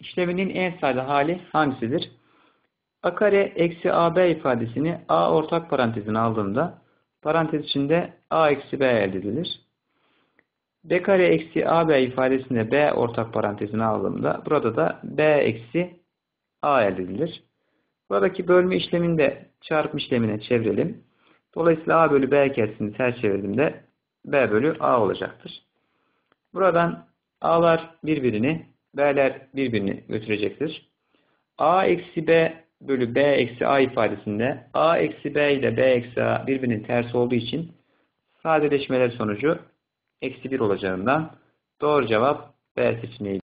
işleminin en sade hali hangisidir? A kare eksi AB ifadesini A ortak parantezine aldığımda parantez içinde A eksi B elde edilir. B kare eksi AB ifadesini B ortak parantezine aldığımda burada da B eksi A elde edilir. Buradaki bölme işlemini de çarpım işlemine çevirelim. Dolayısıyla A bölü B kesrini ters çevirdiğimde B bölü A olacaktır. Buradan A'lar birbirini, B'ler birbirini götürecektir. A eksi B bölü B eksi A ifadesinde A eksi B ile B eksi A birbirinin tersi olduğu için sadeleşmeler sonucu eksi 1 olacağından doğru cevap B seçeneği.